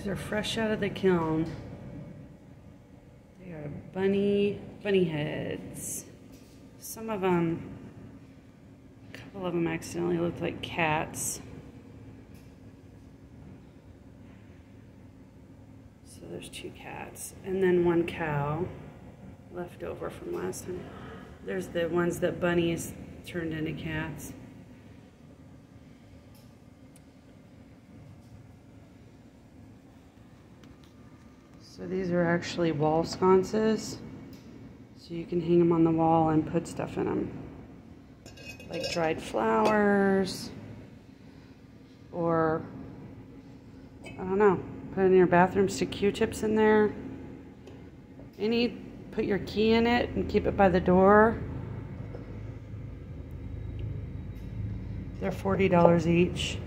These are fresh out of the kiln. They are bunny, bunny heads. Some of them, a couple of them accidentally look like cats. So there's two cats and then one cow left over from last time. There's the ones that bunnies turned into cats. So these are actually wall sconces. So you can hang them on the wall and put stuff in them. Like dried flowers. Or, I don't know, put in your bathroom, stick Q-tips in there. Any, put your key in it and keep it by the door. They're $40 each.